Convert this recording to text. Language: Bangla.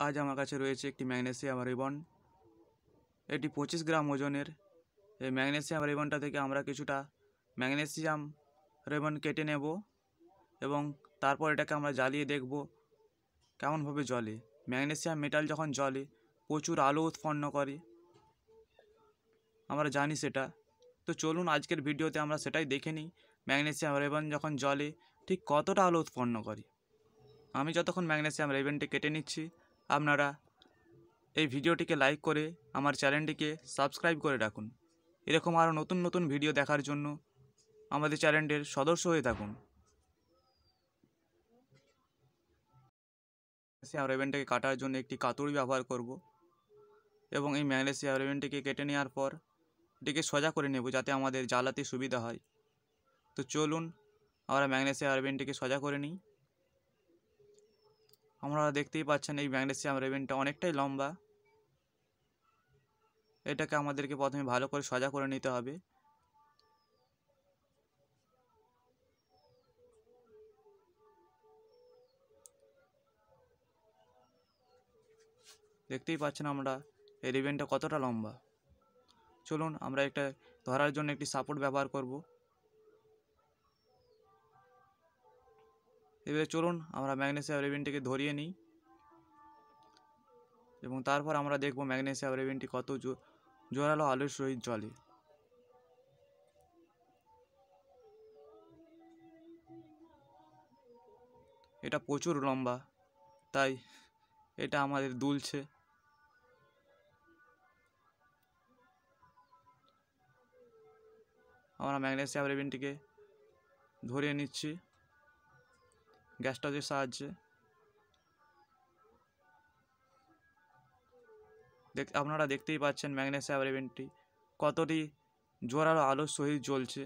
আজ আমার কাছে রয়েছে একটি ম্যাগনেসিয়াম রিবন। এটি পঁচিশ গ্রাম ওজনের। এই ম্যাগনেসিয়াম রিবনটা থেকে আমরা কিছুটা ম্যাগনেসিয়াম রিবন কেটে নেব এবং তারপর এটাকে আমরা জ্বালিয়ে দেখব কেমনভাবে জ্বলে। ম্যাগনেসিয়াম মেটাল যখন জ্বলে, প্রচুর আলো উৎপন্ন করে। আমরা জানি সেটা। তো চলুন আজকের ভিডিওতে আমরা সেটাই দেখে নিই, ম্যাগনেসিয়াম রেবন যখন জলে ঠিক কতটা আলো উৎপন্ন করে। আমি যতক্ষণ ম্যাগনেসিয়াম রেবনটি কেটে নিচ্ছি আপনারা এই ভিডিওটিকে লাইক করে আমার চ্যানেলটিকে সাবস্ক্রাইব করে রাখুন। এরকম আরও নতুন নতুন ভিডিও দেখার জন্য আমাদের চ্যানেলটির সদস্য হয়ে থাকুন। ম্যাগনেসিয়াম রেবনটাকে কাটার জন্য একটি কাতুরি ব্যবহার করব এবং এই ম্যাগনেসিয়াম রেবনটিকে কেটে নেওয়ার পর এটিকে সোজা করে নেব যাতে আমাদের জ্বালাতে সুবিধা হয়। তো চলুন, আমরা ম্যাগনেসিয়াম রেবেনটিকে সোজা করে নিই। আপনারা দেখতেই পাচ্ছেন এই ম্যাগনেসিয়াম রেবেনটা অনেকটাই লম্বা। এটাকে আমাদেরকে প্রথমে ভালো করে সোজা করে নিতে হবে। দেখতেই পাচ্ছেন আমরা এই রিবেনটা কতটা লম্বা। চলুন আমরা একটা ধরার জন্য একটি সাপোর্ট ব্যবহার করব। এবারে চলুন আমরা ম্যাগনেসিয়াম রেবিনটিকে ধরিয়ে নিই। এবং তারপর আমরা দেখব ম্যাগনেসিয়াম রেবিনটি কত জোরালো আলোর সহিত জলে এটা প্রচুর লম্বা, তাই এটা আমাদের দুলছে। আমরা ম্যাগনেসিয়াম রেবিনটিকে ধরিয়ে নিচ্ছি। গ্যাস টর্চের সাহায্যে। দেখ আপনারা দেখতেই পাচ্ছেন ম্যাগনেসিয়াম রেবিনটি। কতটি জোরালো আলোর সহিত জ্বলছে।